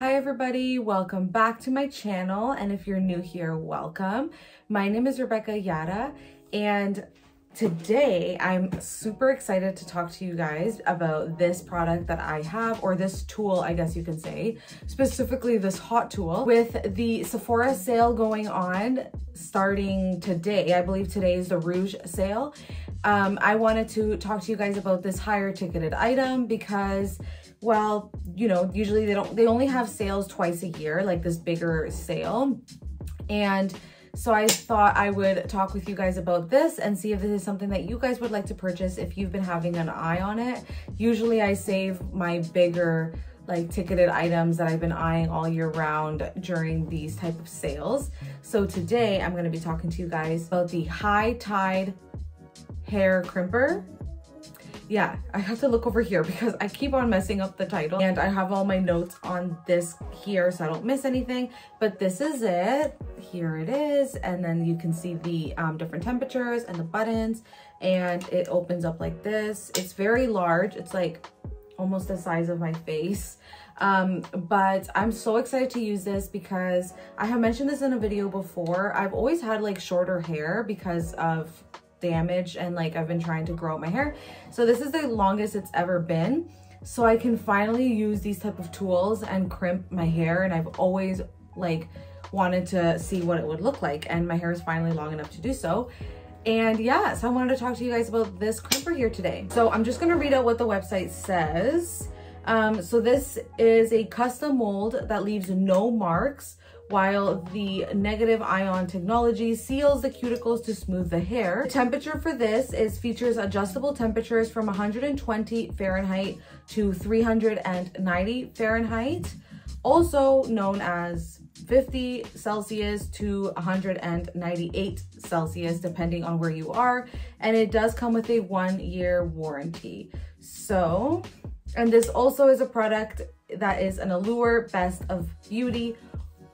Hi everybody, welcome back to my channel and if you're new here, welcome. My name is Rebecca Nyada and today I'm super excited to talk to you guys about this product that I have or this tool I guess you can say, specifically this hot tool with the Sephora sale going on starting today. I believe today is the Rouge sale. Um, I wanted to talk to you guys about this higher ticketed item because well, you know, usually they don't, they only have sales twice a year, like this bigger sale. And so I thought I would talk with you guys about this and see if this is something that you guys would like to purchase if you've been having an eye on it. Usually I save my bigger like ticketed items that I've been eyeing all year round during these type of sales. So today I'm gonna be talking to you guys about the High Tide Hair Crimper yeah, I have to look over here because I keep on messing up the title and I have all my notes on this here so I don't miss anything, but this is it. Here it is. And then you can see the um, different temperatures and the buttons and it opens up like this. It's very large. It's like almost the size of my face. Um, but I'm so excited to use this because I have mentioned this in a video before. I've always had like shorter hair because of damage and like I've been trying to grow my hair. So this is the longest it's ever been. So I can finally use these type of tools and crimp my hair and I've always like wanted to see what it would look like and my hair is finally long enough to do so. And yeah, so I wanted to talk to you guys about this crimper here today. So I'm just gonna read out what the website says. Um, so this is a custom mold that leaves no marks while the negative ion technology seals the cuticles to smooth the hair. The temperature for this is features adjustable temperatures from 120 Fahrenheit to 390 Fahrenheit, also known as 50 Celsius to 198 Celsius, depending on where you are. And it does come with a one year warranty. So, and this also is a product that is an Allure Best of Beauty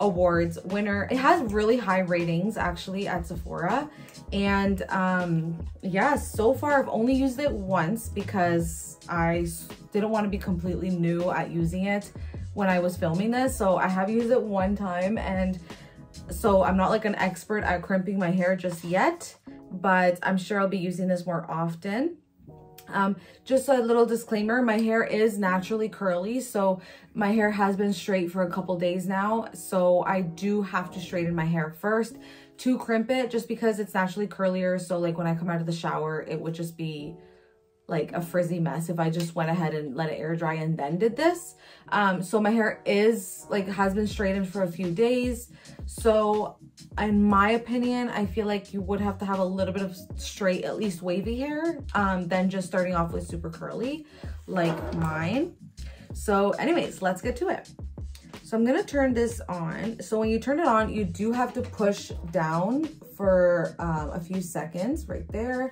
awards winner. It has really high ratings actually at Sephora. And um, yeah, so far I've only used it once because I didn't want to be completely new at using it when I was filming this. So I have used it one time and so I'm not like an expert at crimping my hair just yet, but I'm sure I'll be using this more often. Um, just a little disclaimer, my hair is naturally curly, so my hair has been straight for a couple days now, so I do have to straighten my hair first to crimp it just because it's naturally curlier, so like when I come out of the shower, it would just be like a frizzy mess if I just went ahead and let it air dry and then did this. Um, so my hair is like has been straightened for a few days. So in my opinion, I feel like you would have to have a little bit of straight, at least wavy hair um, than just starting off with super curly like mine. So anyways, let's get to it. So I'm gonna turn this on. So when you turn it on, you do have to push down for um, a few seconds right there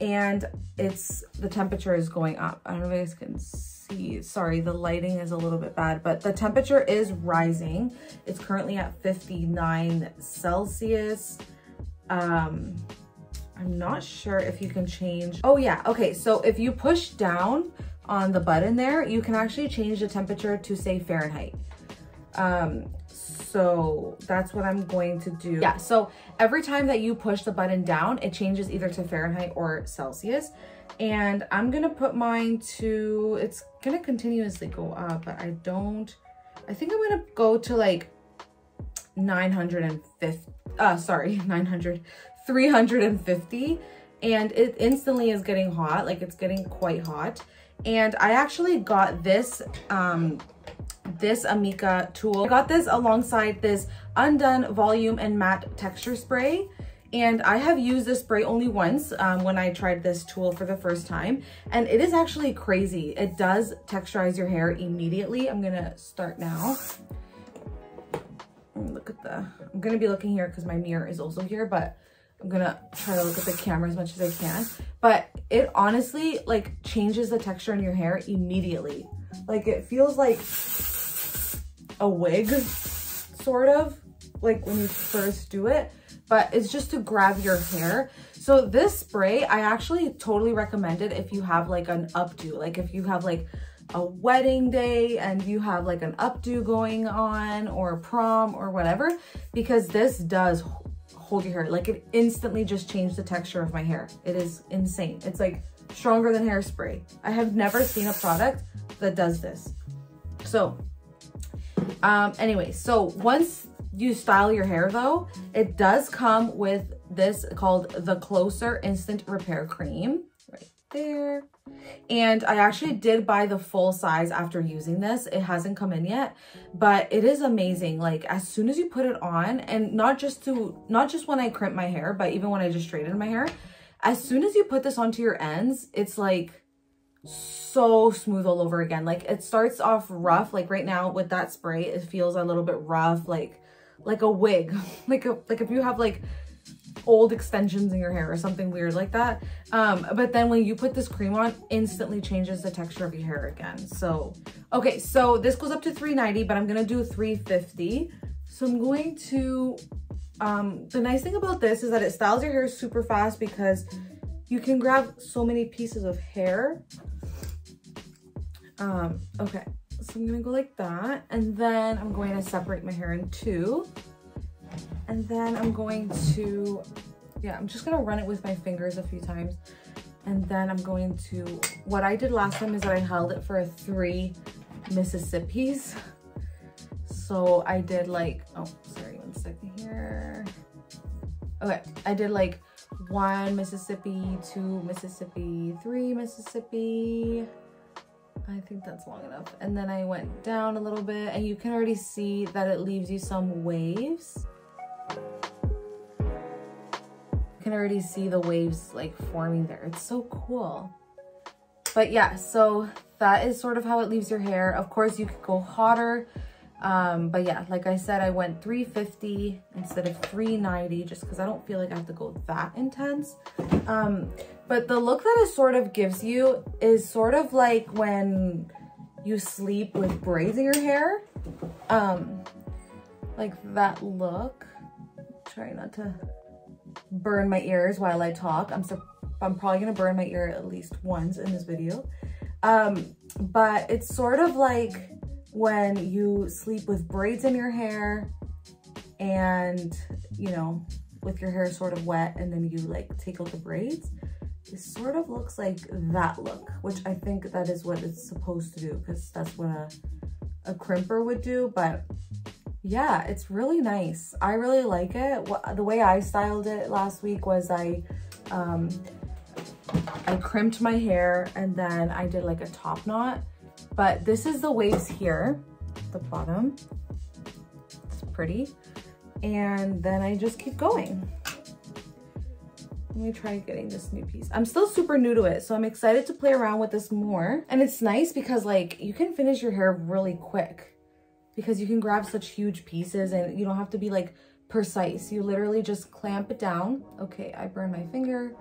and it's the temperature is going up. I don't know if you guys can see. Sorry, the lighting is a little bit bad, but the temperature is rising. It's currently at 59 Celsius. Um, I'm not sure if you can change. Oh yeah, okay. So if you push down on the button there, you can actually change the temperature to say Fahrenheit. Um, so that's what I'm going to do. Yeah, so every time that you push the button down, it changes either to Fahrenheit or Celsius. And I'm gonna put mine to, it's gonna continuously go up, but I don't, I think I'm gonna go to like 950, uh, sorry, 900, 350. And it instantly is getting hot, like it's getting quite hot. And I actually got this um, this Amika tool. I got this alongside this Undone Volume and Matte Texture Spray. And I have used this spray only once um, when I tried this tool for the first time. And it is actually crazy. It does texturize your hair immediately. I'm gonna start now. Look at the, I'm gonna be looking here because my mirror is also here, but I'm gonna try to look at the camera as much as I can. But it honestly like changes the texture in your hair immediately. Like it feels like a wig, sort of, like when you first do it, but it's just to grab your hair. So this spray, I actually totally recommend it if you have like an updo, like if you have like a wedding day and you have like an updo going on or prom or whatever, because this does hold your hair. Like it instantly just changed the texture of my hair. It is insane. It's like stronger than hairspray. I have never seen a product that does this. So, um, anyway, so once you style your hair though, it does come with this called the Closer Instant Repair Cream right there. And I actually did buy the full size after using this. It hasn't come in yet, but it is amazing. Like as soon as you put it on and not just to, not just when I crimp my hair, but even when I just straighten my hair, as soon as you put this onto your ends, it's like so smooth all over again. Like it starts off rough. Like right now with that spray, it feels a little bit rough, like, like a wig. like, a, like if you have like old extensions in your hair or something weird like that. Um, but then when you put this cream on, instantly changes the texture of your hair again. So, okay, so this goes up to 390, but I'm gonna do 350. So I'm going to, um, the nice thing about this is that it styles your hair super fast because you can grab so many pieces of hair. Um, okay, so I'm gonna go like that. And then I'm going to separate my hair in two. And then I'm going to, yeah, I'm just gonna run it with my fingers a few times. And then I'm going to, what I did last time is that I held it for a three Mississippis. So I did like, oh, sorry, one second here. Okay, I did like one Mississippi, two Mississippi, three Mississippi. I think that's long enough. And then I went down a little bit and you can already see that it leaves you some waves. You can already see the waves like forming there. It's so cool. But yeah, so that is sort of how it leaves your hair. Of course, you could go hotter. Um, but yeah, like I said, I went 350 instead of 390 just because I don't feel like I have to go that intense. Um, but the look that it sort of gives you is sort of like when you sleep with braids in your hair. Um, like that look. Try not to burn my ears while I talk. I'm, so, I'm probably gonna burn my ear at least once in this video. Um, but it's sort of like when you sleep with braids in your hair and, you know, with your hair sort of wet and then you like take out the braids. It sort of looks like that look, which I think that is what it's supposed to do because that's what a, a crimper would do. But yeah, it's really nice. I really like it. The way I styled it last week was I, um, I crimped my hair and then I did like a top knot. But this is the waves here, the bottom. It's pretty. And then I just keep going. Let me try getting this new piece. I'm still super new to it, so I'm excited to play around with this more. And it's nice because like you can finish your hair really quick because you can grab such huge pieces and you don't have to be like precise. You literally just clamp it down. Okay, I burned my finger.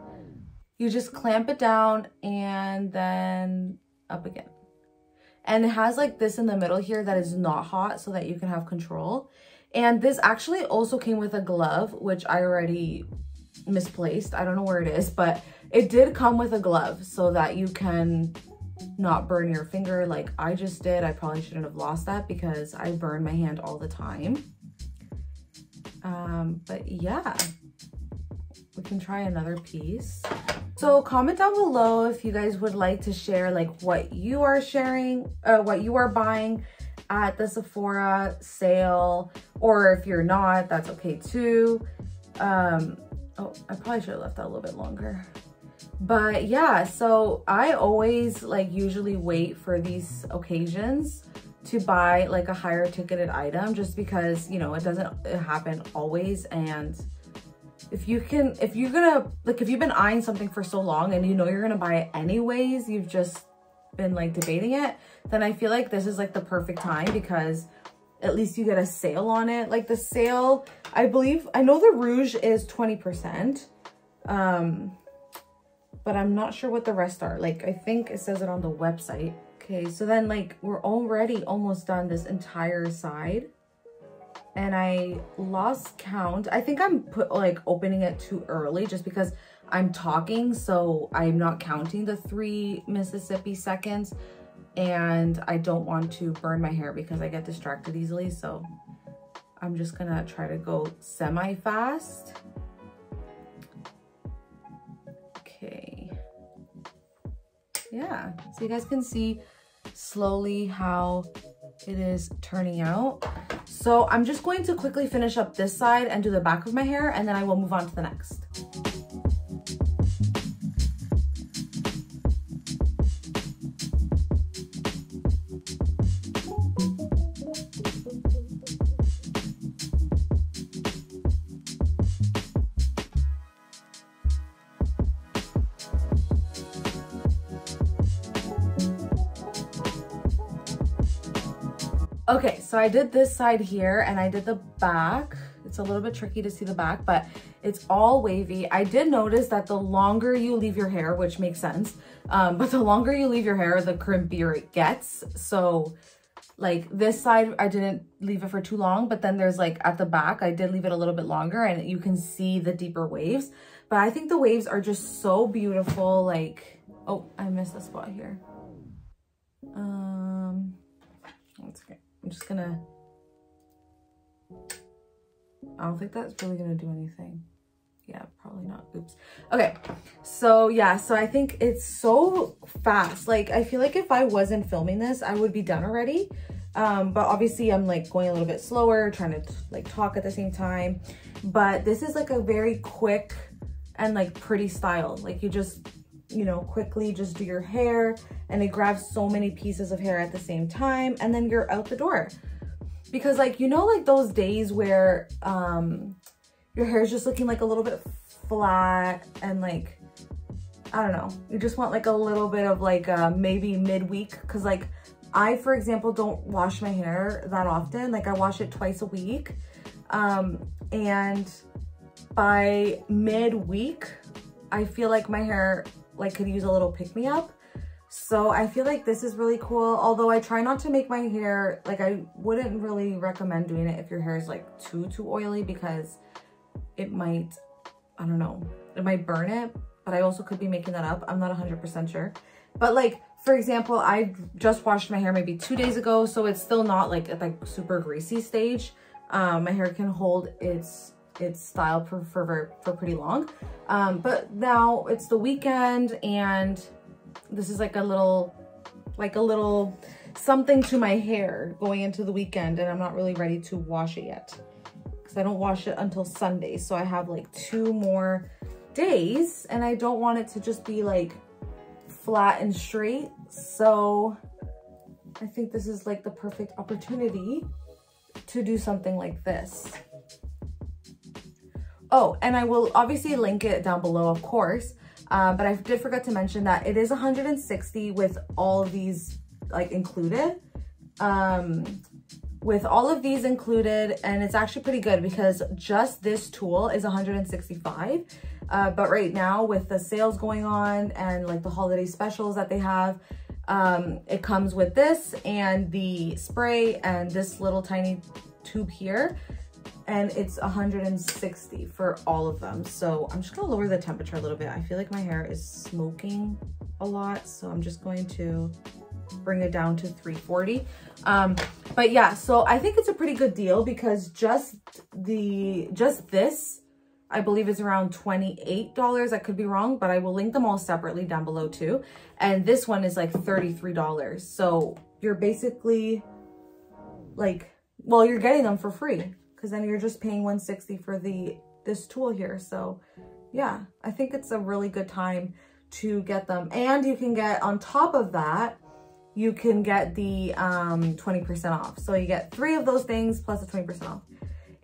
You just clamp it down and then up again. And it has like this in the middle here that is not hot so that you can have control. And this actually also came with a glove, which I already misplaced. I don't know where it is, but it did come with a glove so that you can not burn your finger like I just did. I probably shouldn't have lost that because I burn my hand all the time. Um, but yeah, we can try another piece. So comment down below if you guys would like to share like what you are sharing, uh, what you are buying at the Sephora sale, or if you're not, that's okay too. Um, oh, I probably should have left that a little bit longer. But yeah, so I always like usually wait for these occasions to buy like a higher ticketed item just because, you know, it doesn't happen always. And if you can, if you're gonna, like if you've been eyeing something for so long and you know you're gonna buy it anyways, you've just been like debating it, then I feel like this is like the perfect time because at least you get a sale on it. Like the sale, I believe, I know the Rouge is 20%. Um, but I'm not sure what the rest are. Like, I think it says it on the website. Okay, so then like we're already almost done this entire side. And I lost count. I think I'm put like opening it too early just because I'm talking. So I'm not counting the three Mississippi seconds. and I don't want to burn my hair because I get distracted easily. So I'm just gonna try to go semi-fast. Okay. Yeah, so you guys can see slowly how it is turning out. So I'm just going to quickly finish up this side and do the back of my hair and then I will move on to the next. Okay, so I did this side here and I did the back. It's a little bit tricky to see the back, but it's all wavy. I did notice that the longer you leave your hair, which makes sense, um, but the longer you leave your hair, the crimpier it gets. So like this side, I didn't leave it for too long, but then there's like at the back, I did leave it a little bit longer and you can see the deeper waves. But I think the waves are just so beautiful. Like, oh, I missed a spot here. Um, that's okay. I'm just gonna, I don't think that's really gonna do anything. Yeah, probably not. Oops. Okay, so yeah, so I think it's so fast. Like, I feel like if I wasn't filming this, I would be done already. Um, but obviously I'm like going a little bit slower, trying to like talk at the same time. But this is like a very quick and like pretty style. Like you just, you know, quickly just do your hair and it grabs so many pieces of hair at the same time and then you're out the door. Because like, you know, like those days where um, your hair is just looking like a little bit flat and like, I don't know, you just want like a little bit of like uh, maybe midweek. Cause like I, for example, don't wash my hair that often. Like I wash it twice a week. Um, and by midweek, I feel like my hair like could use a little pick me up. So I feel like this is really cool. Although I try not to make my hair, like I wouldn't really recommend doing it if your hair is like too, too oily because it might, I don't know, it might burn it. But I also could be making that up. I'm not 100% sure. But like, for example, I just washed my hair maybe two days ago. So it's still not like at like super greasy stage. Um, my hair can hold its its style for, for, for pretty long. Um, but now it's the weekend and this is like a little, like a little something to my hair going into the weekend and I'm not really ready to wash it yet because I don't wash it until Sunday. So I have like two more days and I don't want it to just be like flat and straight. So I think this is like the perfect opportunity to do something like this. Oh, and I will obviously link it down below, of course. Uh, but I did forget to mention that it is 160 with all of these like included. Um, with all of these included, and it's actually pretty good because just this tool is 165. Uh, but right now with the sales going on and like the holiday specials that they have, um, it comes with this and the spray and this little tiny tube here and it's 160 for all of them. So I'm just gonna lower the temperature a little bit. I feel like my hair is smoking a lot, so I'm just going to bring it down to 340. Um, but yeah, so I think it's a pretty good deal because just the, just this, I believe is around $28. I could be wrong, but I will link them all separately down below too. And this one is like $33. So you're basically like, well, you're getting them for free because then you're just paying 160 for the this tool here. So yeah, I think it's a really good time to get them. And you can get on top of that, you can get the 20% um, off. So you get three of those things plus a 20% off.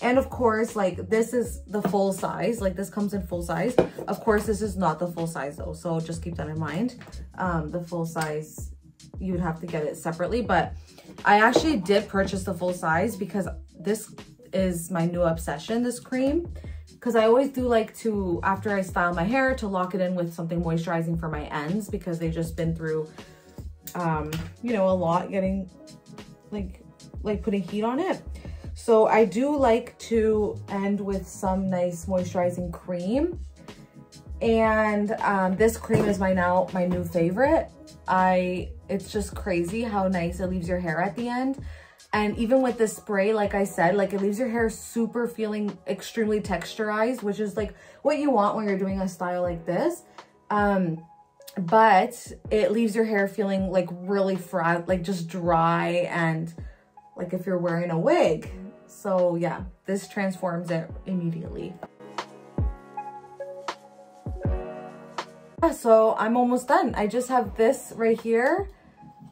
And of course, like this is the full size, like this comes in full size. Of course, this is not the full size though. So just keep that in mind. Um, the full size, you would have to get it separately, but I actually did purchase the full size because this is my new obsession, this cream. Because I always do like to, after I style my hair, to lock it in with something moisturizing for my ends because they've just been through, um, you know, a lot getting, like, like putting heat on it. So I do like to end with some nice moisturizing cream. And um, this cream is my now my new favorite. I it's just crazy how nice it leaves your hair at the end. And even with the spray, like I said, like it leaves your hair super feeling extremely texturized, which is like what you want when you're doing a style like this. Um, but it leaves your hair feeling like really flat, like just dry and like if you're wearing a wig. So yeah, this transforms it immediately. So I'm almost done. I just have this right here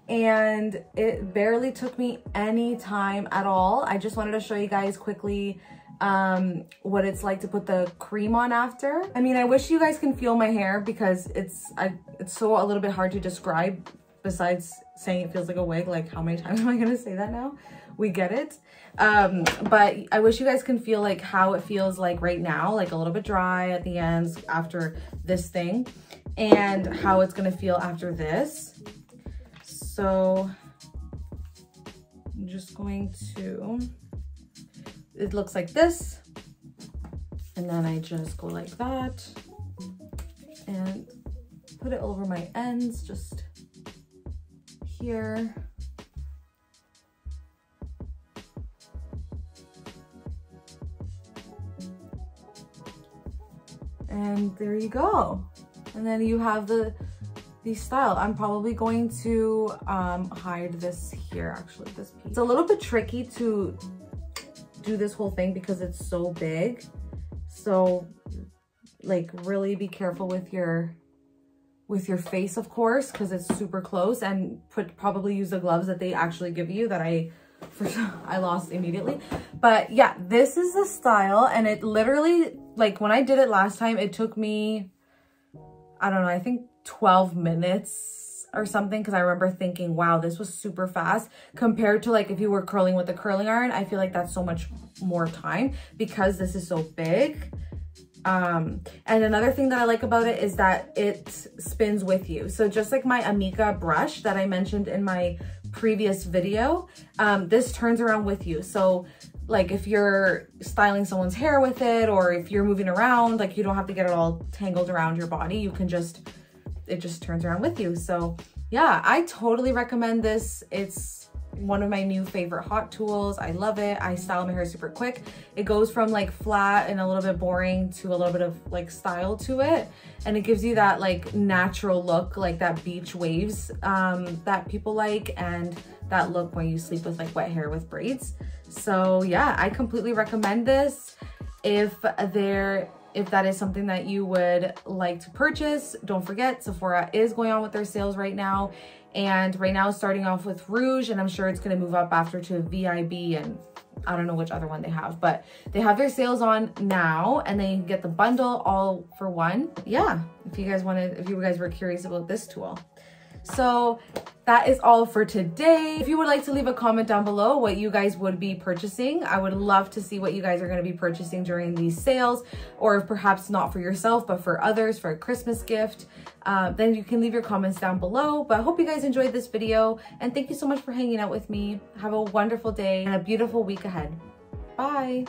and it barely took me any time at all. I just wanted to show you guys quickly um, what it's like to put the cream on after. I mean, I wish you guys can feel my hair because it's I, it's so a little bit hard to describe besides saying it feels like a wig. Like how many times am I gonna say that now? We get it. Um, but I wish you guys can feel like how it feels like right now, like a little bit dry at the ends after this thing and how it's gonna feel after this. So I'm just going to, it looks like this. And then I just go like that and put it over my ends, just here. And there you go. And then you have the the style. I'm probably going to um, hide this here, actually, this piece. It's a little bit tricky to do this whole thing because it's so big. So like really be careful with your with your face, of course, because it's super close and put probably use the gloves that they actually give you that I for I lost immediately. But yeah, this is the style and it literally like when I did it last time, it took me I don't know, I think 12 minutes or something because I remember thinking, wow, this was super fast compared to like if you were curling with a curling iron. I feel like that's so much more time because this is so big. Um, and another thing that I like about it is that it spins with you. So just like my Amika brush that I mentioned in my previous video, um, this turns around with you. So like if you're styling someone's hair with it or if you're moving around, like you don't have to get it all tangled around your body. You can just it just turns around with you. So yeah, I totally recommend this. It's one of my new favorite hot tools. I love it. I style my hair super quick. It goes from like flat and a little bit boring to a little bit of like style to it. And it gives you that like natural look, like that beach waves um, that people like and that look when you sleep with like wet hair with braids. So yeah, I completely recommend this. If there if that is something that you would like to purchase, don't forget Sephora is going on with their sales right now. And right now starting off with Rouge and I'm sure it's going to move up after to VIB and I don't know which other one they have, but they have their sales on now and then you get the bundle all for one. Yeah, if you guys wanted, if you guys were curious about this tool. So that is all for today. If you would like to leave a comment down below what you guys would be purchasing, I would love to see what you guys are going to be purchasing during these sales, or perhaps not for yourself, but for others, for a Christmas gift. Uh, then you can leave your comments down below. But I hope you guys enjoyed this video, and thank you so much for hanging out with me. Have a wonderful day and a beautiful week ahead. Bye.